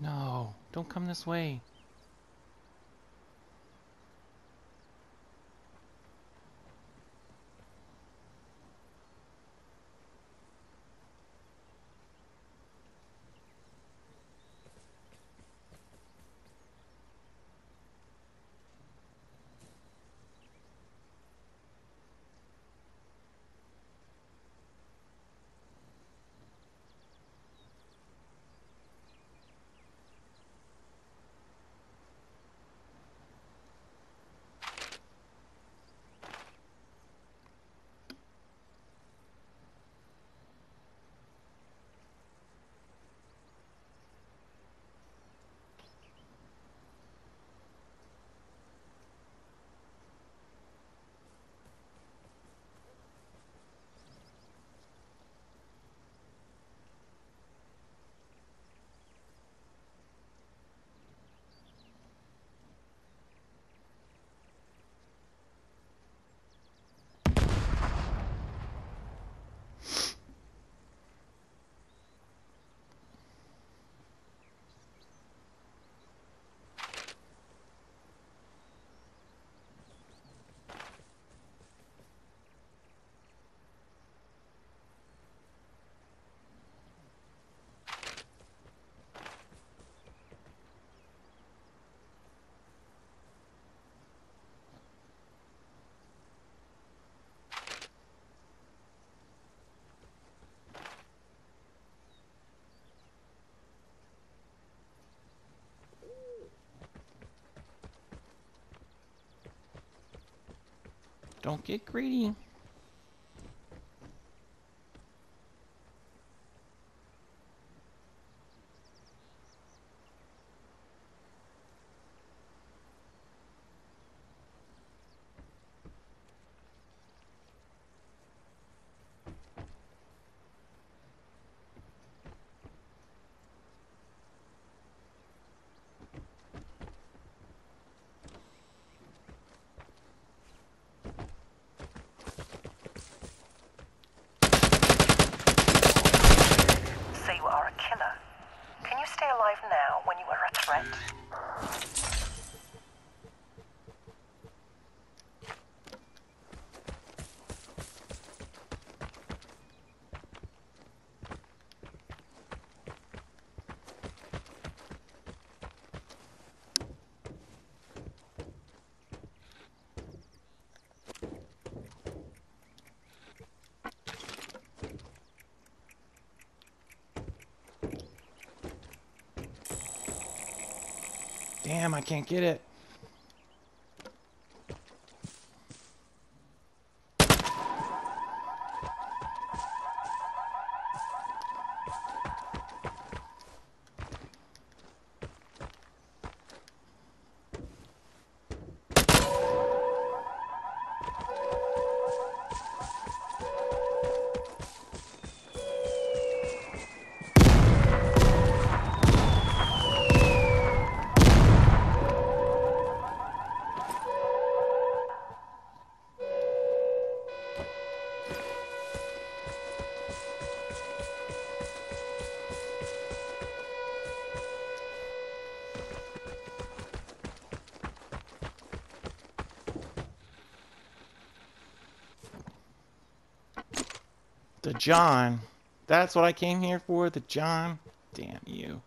No, don't come this way. Don't get greedy. Damn, I can't get it. John. That's what I came here for, the John. Damn you.